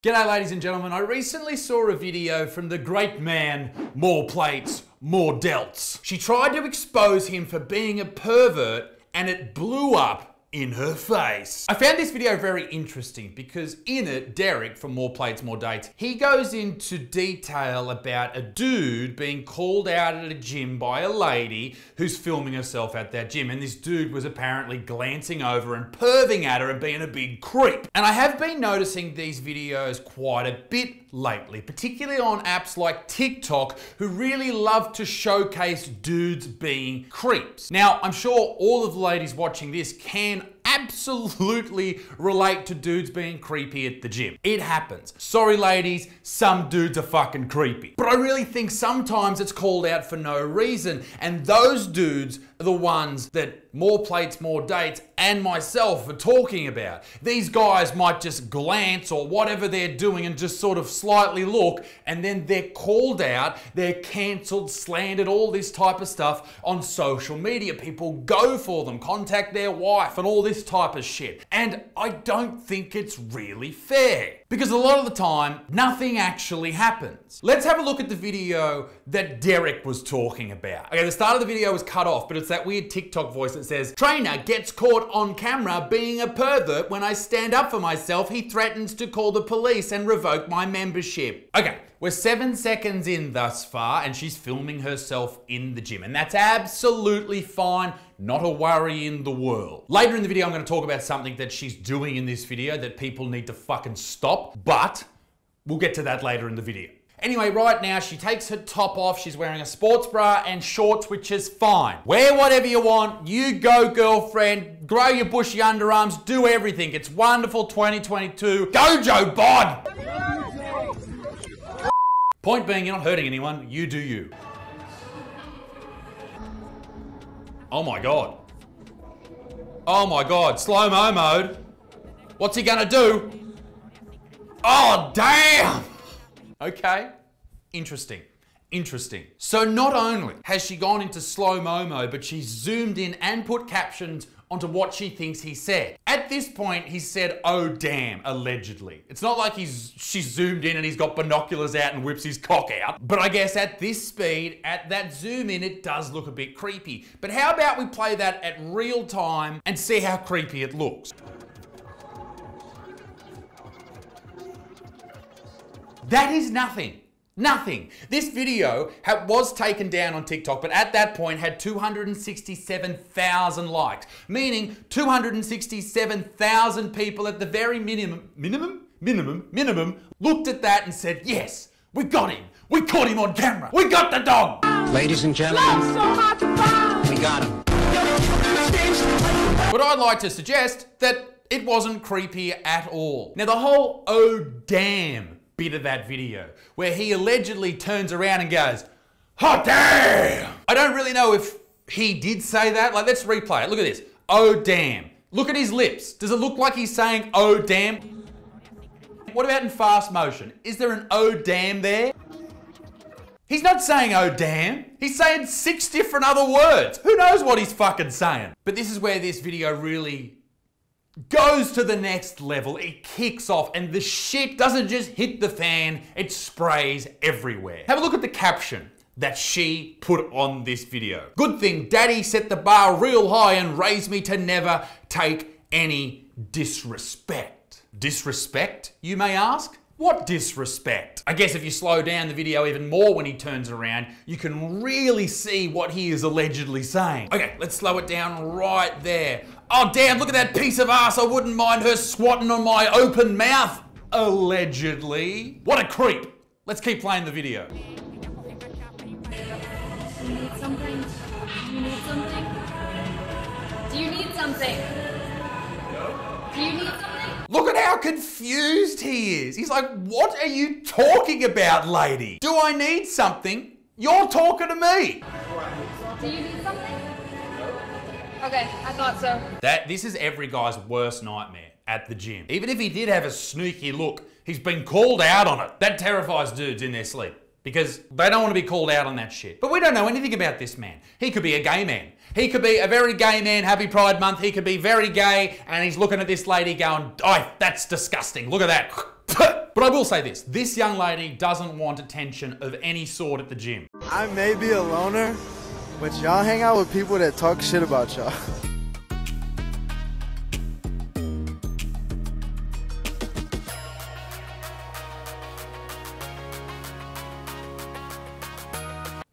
G'day ladies and gentlemen, I recently saw a video from the great man, More Plates, More Dates. She tried to expose him for being a pervert and it blew up in her face. I found this video very interesting because in it, Derek from More Plates, More Dates, he goes into detail about a dude being called out at a gym by a lady who's filming herself at that gym. And this dude was apparently glancing over and perving at her and being a big creep. And I have been noticing these videos quite a bit lately, particularly on apps like TikTok, who really love to showcase dudes being creeps. Now, I'm sure all of the ladies watching this can absolutely relate to dudes being creepy at the gym. It happens. Sorry ladies, some dudes are fucking creepy. But I really think sometimes it's called out for no reason and those dudes the ones that more plates, more dates, and myself are talking about. These guys might just glance or whatever they're doing and just sort of slightly look, and then they're called out, they're cancelled, slandered, all this type of stuff on social media. People go for them, contact their wife, and all this type of shit. And I don't think it's really fair. Because a lot of the time, nothing actually happens. Let's have a look at the video that Derek was talking about. Okay, the start of the video was cut off, but it's that weird TikTok voice that says, Trainer gets caught on camera being a pervert. When I stand up for myself, he threatens to call the police and revoke my membership. Okay, we're seven seconds in thus far, and she's filming herself in the gym, and that's absolutely fine. Not a worry in the world. Later in the video, I'm going to talk about something that she's doing in this video that people need to fucking stop, but we'll get to that later in the video. Anyway, right now she takes her top off. She's wearing a sports bra and shorts, which is fine. Wear whatever you want. You go, girlfriend. Grow your bushy underarms. Do everything. It's wonderful 2022. Go, Joe Bod! Point being, you're not hurting anyone. You do you. Oh my god. Oh my god. Slow-mo mode. What's he gonna do? Oh, damn! Okay, interesting. Interesting. So not only has she gone into slow-mo but she's zoomed in and put captions onto what she thinks he said. At this point, he said, oh damn, allegedly. It's not like he's she's zoomed in and he's got binoculars out and whips his cock out. But I guess at this speed, at that zoom in, it does look a bit creepy. But how about we play that at real time and see how creepy it looks? That is nothing. Nothing. This video was taken down on TikTok, but at that point had 267,000 likes, meaning 267,000 people at the very minimum, minimum, minimum, minimum, looked at that and said, yes, we got him. We caught him on camera. We got the dog. Ladies and gentlemen, we got him. But I'd like to suggest that it wasn't creepy at all. Now the whole oh damn bit of that video where he allegedly turns around and goes, Hot damn! I don't really know if he did say that. Like, let's replay it. Look at this. Oh damn. Look at his lips. Does it look like he's saying oh damn? What about in fast motion? Is there an oh damn there? He's not saying oh damn. He's saying six different other words. Who knows what he's fucking saying? But this is where this video really goes to the next level. It kicks off and the shit doesn't just hit the fan, it sprays everywhere. Have a look at the caption that she put on this video. Good thing daddy set the bar real high and raised me to never take any disrespect. Disrespect, you may ask? What disrespect? I guess if you slow down the video even more when he turns around, you can really see what he is allegedly saying. Okay, let's slow it down right there. Oh damn, look at that piece of ass. I wouldn't mind her squatting on my open mouth. Allegedly. What a creep. Let's keep playing the video. Do you need something? Do you need something? Do you need something? Do you need something? Look at how confused he is. He's like, what are you talking about, lady? Do I need something? You're talking to me. Do you need something? Okay, I thought so. That this is every guy's worst nightmare at the gym. Even if he did have a sneaky look, he's been called out on it. That terrifies dudes in their sleep because they don't want to be called out on that shit. But we don't know anything about this man. He could be a gay man. He could be a very gay man, happy Pride Month. He could be very gay and he's looking at this lady going, oh, that's disgusting. Look at that. But I will say this this young lady doesn't want attention of any sort at the gym. I may be a loner, but y'all hang out with people that talk shit about y'all.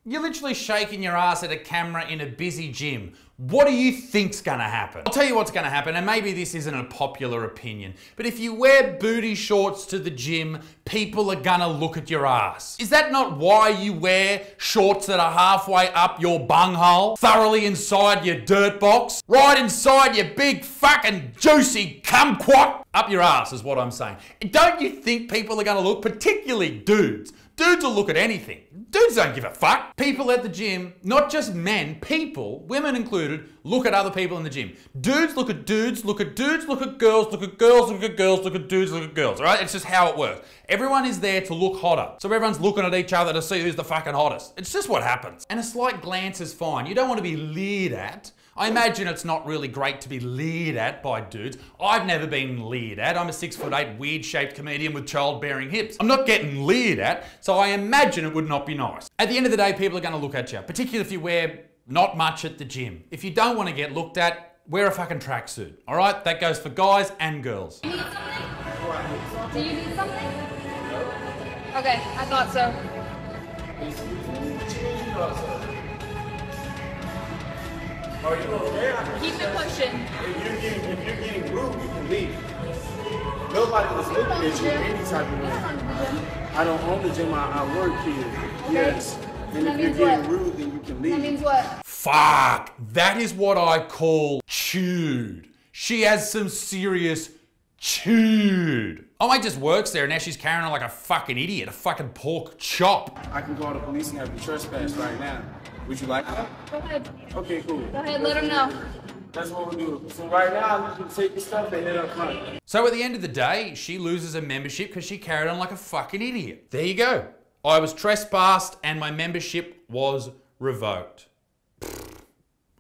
You're literally shaking your ass at a camera in a busy gym. What do you think's gonna happen? I'll tell you what's gonna happen, and maybe this isn't a popular opinion, but if you wear booty shorts to the gym, people are gonna look at your ass. Is that not why you wear shorts that are halfway up your bunghole? Thoroughly inside your dirt box? Right inside your big fucking juicy kumquat? Up your ass is what I'm saying. Don't you think people are gonna look, particularly dudes? Dudes will look at anything. Dudes don't give a fuck. People at the gym, not just men, people, women included, look at other people in the gym. Dudes look at dudes, look at dudes, look at girls, look at girls, look at girls, look at dudes, look at girls, alright? It's just how it works. Everyone is there to look hotter. So everyone's looking at each other to see who's the fucking hottest. It's just what happens. And a slight glance is fine. You don't want to be leered at. I imagine it's not really great to be leered at by dudes. I've never been leered at. I'm a six foot eight, weird shaped comedian with childbearing hips. I'm not getting leered at, so I imagine it would not be nice. At the end of the day, people are going to look at you, particularly if you wear not much at the gym. If you don't want to get looked at, wear a fucking tracksuit. All right, that goes for guys and girls. Do you need something? Do you need something? Okay, I thought so. Are you okay? Keep it pushing. If you're getting, if you're getting rude, you can leave. Nobody was looking at you any type of way. I don't own the gym. I, I work here. Yes. And That if you're getting what? rude, then you can leave. That means what? Fuck, that is what I call chewed. She has some serious chewed. Oh, mate just works there and now she's carrying on like a fucking idiot, a fucking pork chop. I can call the police and have you trespass right now. Would you like that? Go ahead. Okay, cool. Go ahead, let him know. That's what we'll do. So right now, I need you to take your stuff and head up front. So at the end of the day, she loses a membership because she carried on like a fucking idiot. There you go. I was trespassed and my membership was revoked.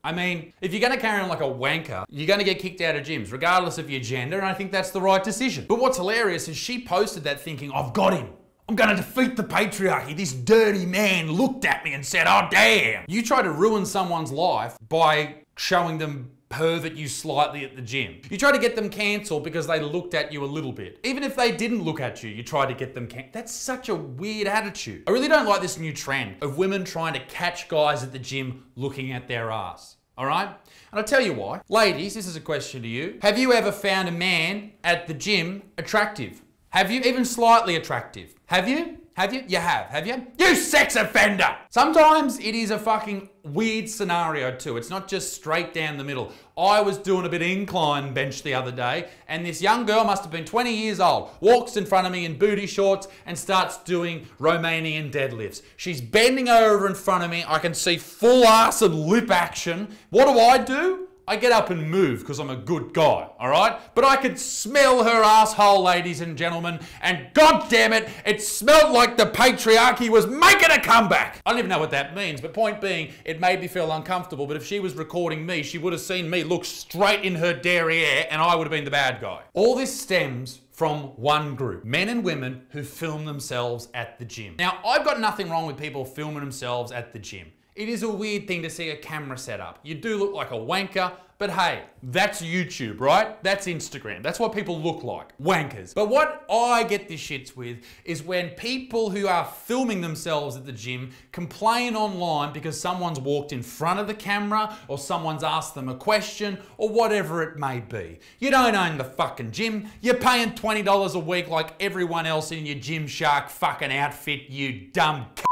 I mean, if you're gonna carry on like a wanker, you're gonna get kicked out of gyms, regardless of your gender, and I think that's the right decision. But what's hilarious is she posted that thinking, I've got him. I'm gonna defeat the patriarchy. This dirty man looked at me and said, Oh, damn. You try to ruin someone's life by showing them pervert you slightly at the gym. You try to get them cancelled because they looked at you a little bit. Even if they didn't look at you, you try to get them cancelled. That's such a weird attitude. I really don't like this new trend of women trying to catch guys at the gym looking at their ass. All right? And I'll tell you why. Ladies, this is a question to you. Have you ever found a man at the gym attractive? Have you? Even slightly attractive? Have you? Have you? You have, have you? You sex offender! Sometimes it is a fucking weird scenario too. It's not just straight down the middle. I was doing a bit incline bench the other day, and this young girl must have been 20 years old, walks in front of me in booty shorts and starts doing Romanian deadlifts. She's bending over in front of me. I can see full ass and lip action. What do I do? I get up and move because I'm a good guy, all right? But I could smell her asshole, ladies and gentlemen, and god damn it, it smelled like the patriarchy was making a comeback. I don't even know what that means, but point being, it made me feel uncomfortable. But if she was recording me, she would have seen me look straight in her derriere, and I would have been the bad guy. All this stems from one group men and women who film themselves at the gym. Now, I've got nothing wrong with people filming themselves at the gym. It is a weird thing to see a camera set up. You do look like a wanker, but hey, that's YouTube, right? That's Instagram. That's what people look like. Wankers. But what I get the shits with is when people who are filming themselves at the gym complain online because someone's walked in front of the camera or someone's asked them a question or whatever it may be. You don't own the fucking gym. You're paying $20 a week like everyone else in your Gymshark fucking outfit, you dumb c-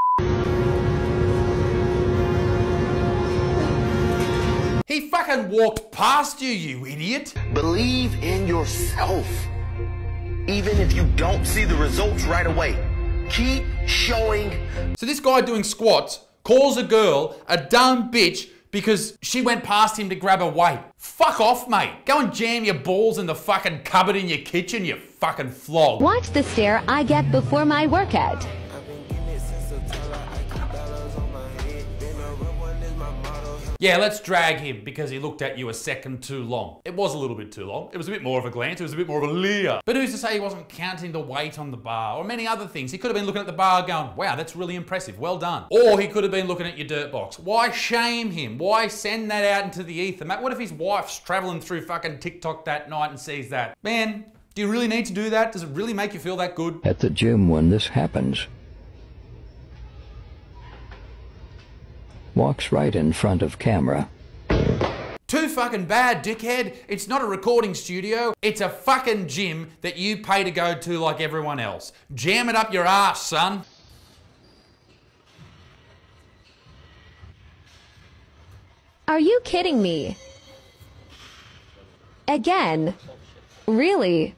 He fucking walked past you, you idiot. Believe in yourself. Even if you don't see the results right away, keep showing So this guy doing squats calls a girl a dumb bitch because she went past him to grab a weight. Fuck off, mate. Go and jam your balls in the fucking cupboard in your kitchen, you fucking flog. Watch the stare I get before my workout. Yeah, let's drag him because he looked at you a second too long. It was a little bit too long. It was a bit more of a glance. It was a bit more of a leer. But who's to say he wasn't counting the weight on the bar or many other things? He could have been looking at the bar going, wow, that's really impressive. Well done. Or he could have been looking at your dirt box. Why shame him? Why send that out into the ether? Matt, what if his wife's traveling through fucking TikTok that night and sees that? Man, do you really need to do that? Does it really make you feel that good? At the gym when this happens, walks right in front of camera. Too fucking bad, dickhead. It's not a recording studio. It's a fucking gym that you pay to go to like everyone else. Jam it up your ass, son. Are you kidding me? Again? Really?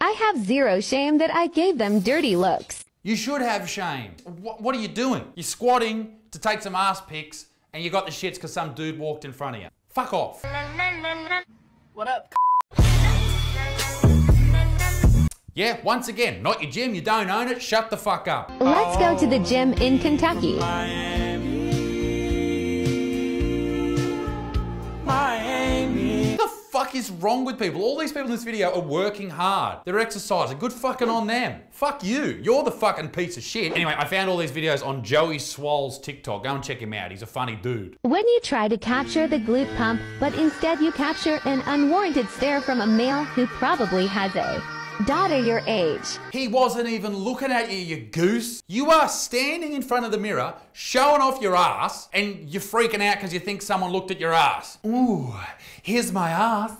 I have zero shame that I gave them dirty looks. You should have shame. What, what are you doing? You're squatting to take some ass pics and you got the shits because some dude walked in front of you. Fuck off. What up? Yeah, once again, not your gym, you don't own it, shut the fuck up. Let's go to the gym in Kentucky. Is wrong with people? All these people in this video are working hard. They're exercising. Good fucking on them. Fuck you. You're the fucking piece of shit. Anyway, I found all these videos on Joey Swoll's TikTok. Go and check him out. He's a funny dude. When you try to capture the glute pump, but instead you capture an unwarranted stare from a male who probably has a daughter your age. He wasn't even looking at you, you goose. You are standing in front of the mirror, showing off your ass, and you're freaking out because you think someone looked at your ass. Ooh, here's my ass.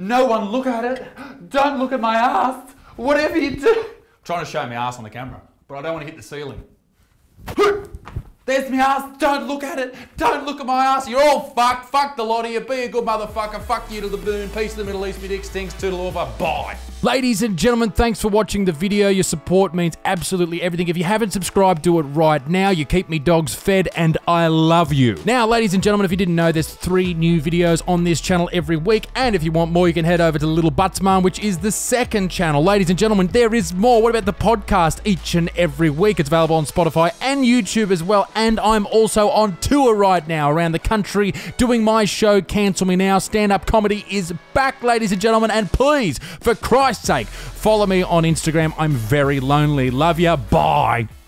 No one look at it. Don't look at my ass. Whatever you do. I'm trying to show my ass on the camera, but I don't want to hit the ceiling. There's my ass. Don't look at it. Don't look at my ass. You're all fucked. Fuck the lot of you. Be a good motherfucker. Fuck you to the moon. Peace to the Middle East. Me dick stinks. Toodle over. Bye. Ladies and gentlemen, thanks for watching the video. Your support means absolutely everything. If you haven't subscribed, do it right now. You keep me dogs fed and I love you. Now, ladies and gentlemen, if you didn't know, there's three new videos on this channel every week. And if you want more, you can head over to Little Buttsmarn, which is the second channel. Ladies and gentlemen, there is more. What about the podcast each and every week? It's available on Spotify and YouTube as well. And I'm also on tour right now around the country doing my show, Cancel Me Now. Stand up comedy is back, ladies and gentlemen. And please, for Christ's sake, follow me on Instagram. I'm very lonely. Love ya. Bye.